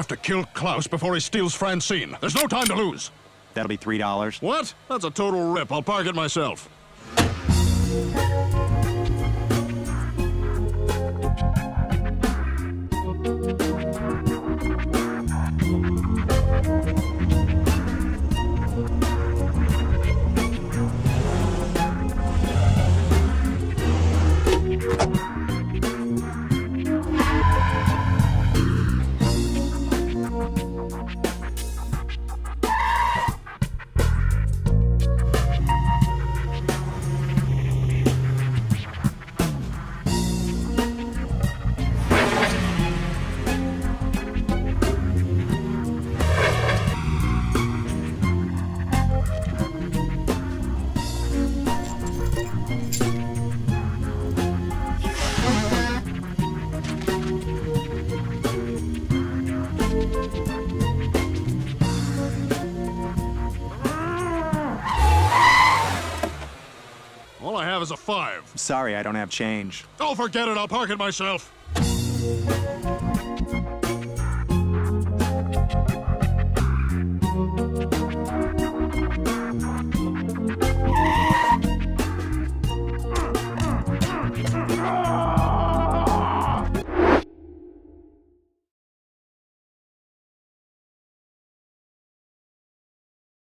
have to kill Klaus before he steals Francine. There's no time to lose. That'll be three dollars. What? That's a total rip. I'll park it myself. All I have is a five. Sorry, I don't have change. Oh, forget it. I'll park it myself.